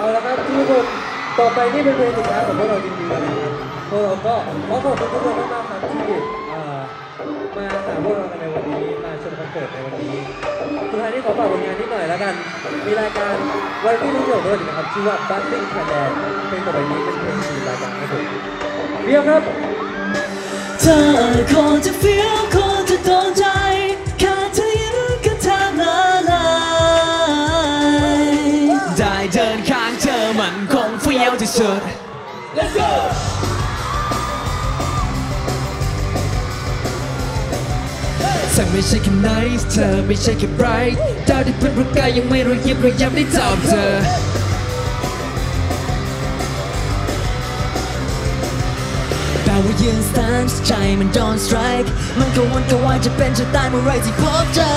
เอาละครับทุกคนต่อไปนี่เป็นเพลงสุดท้ายของพวกเราจริงๆแล้วนะครับพวกเราก็ขอขอบคุณทุกคนมากๆครับที่เอ่อมาหาพวกเรากันในวันนี้มาชมคอนเสิร์ตในวันนี้สุดท้ายนี้ขอฝากผลงานนิดหน่อยแล้วกัน มีรายการวันที่รู้เรื่องด้วยนะครับชื่อว่า Buzzing Thailand เพลงต่อไปนี้เป็นเพลงสีรายการครับผมเรียบครับเธอคงจะเมันคงเฟี้ยวที่สุด Let's go เธอไม่ใช่แค่ nice เธอไม่ใช่แค่ bright ดาวที่เป็นประกายยังไม่รู้ยิบระยับได้ตอบเธอแต่ว่ายืนสแตนใจมันโดนสไตรค์มันก็วนก็วายจะเป็นจะตายเมื่อไรที่พบเจอ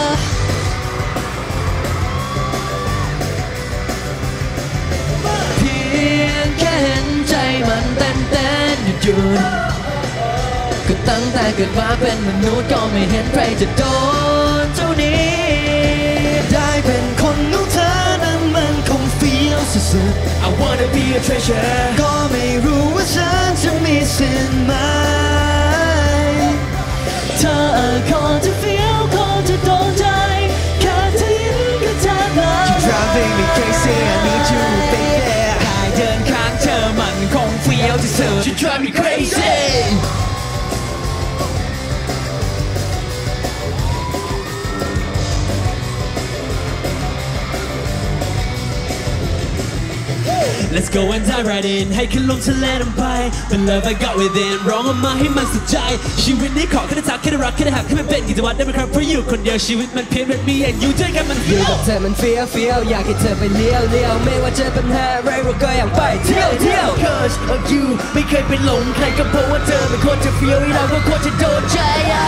ค่เห็นใจมันเต้นเต้นหยุดหยุดก็ตั้งแต่เกิดมาเป็นมนุษย์ก็ไม่เห็นใครจะโดนเท่านี้ ได้เป็นคนของเธอนั้นมันคงเฟี้ยวสุดๆ I wanna be a treasure ก็ไม่รู้ว่าฉันจะมีสิทธิ์ไหมเธอคงจะเฟี้ยว งเฟี้ยวที่สุด You drive me crazy Let's go and dive right in ให้ขึ้นลมทะเลลงไป The love I got within ร้องออกมาให้มันสุดใจ ชีวิตนี้ขอแค่ได้ทักแค่ได้รักแค่ได้หักแค่มันเป็นกิจวัตรได้ไหมครับเพราะอยู่คนเดียวชีวิตมันเพียงแบบมีอย่างอยู่ด้วยกันมันอยู่กับเธอมันเฟี้ยวเฟี้ยวอยากให้เธอไปเลี้ยวเลี้ยวไม่ว่าจะเป็นแห่อะไรเราก็อยากไปเที่ยวเที่ยว Cause of you ไม่เคยไปหลงใครก็เพราะว่าเธอเป็นคนจะเฟี้ยวให้เราก็ควรจะโดนใจอะ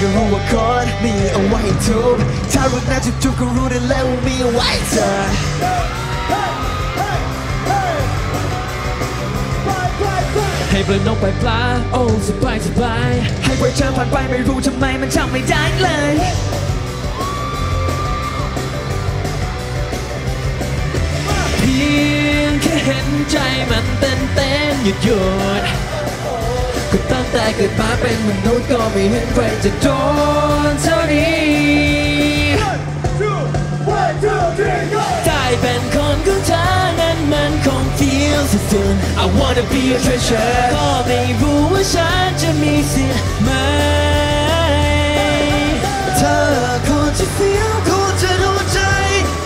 ก็รู้ว่าคนมีเอาไว้ทุกถ้ารู้น่าจะทุกก็รู้ได้แล้วว่ามีเอาไว้เธอให้ปล่อยนกปล่อยปลาโอ้สบายสบายให้ปล่อยเธอผ่านไปไม่รู้ทำไมมันทำไม่ได้เลยเพียงแค่เห็นใจมันเต้นเต้นหยุดหยุดก็ตั้ง แต่เกิดมาเป็นมนุษย์ก็ไม่เห็นใครจะโดนเท่านี้ได้เป็นคนของเธอนั้นมันคง feel สุดๆ I wanna be a treasure ก็ไม่รู้ว่าฉันจะมีสิทธิ์ไหมเธอคงจะ feel คงจะโดนใจ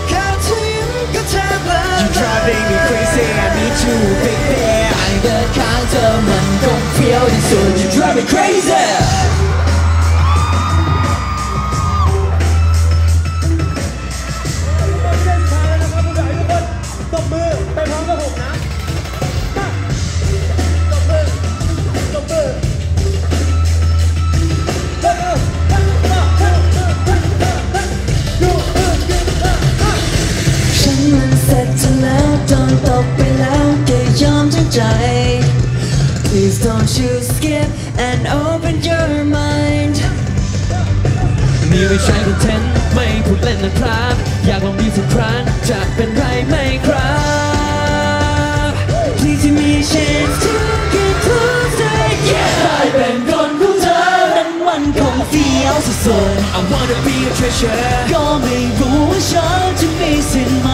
แค่เธอยิ้มก็แทบละ You driving me crazy I need you baby เฟี้ยวที่สุด You drive me crazy Please don't you skip and open your mind นี่ไม่ใช่คอนเทนต์ไม่พูดเล่นนะครับ อยากลองดีสักครั้งจะเป็นไรไหมครับ Please give me a chance to get closer yeah ได้เป็นคนของเธอนั้นมันคงเฟี้ยวสุดๆ I wanna be a treasure ก็ไม่รู้ว่าฉันจะมีสิทธิ์ไหม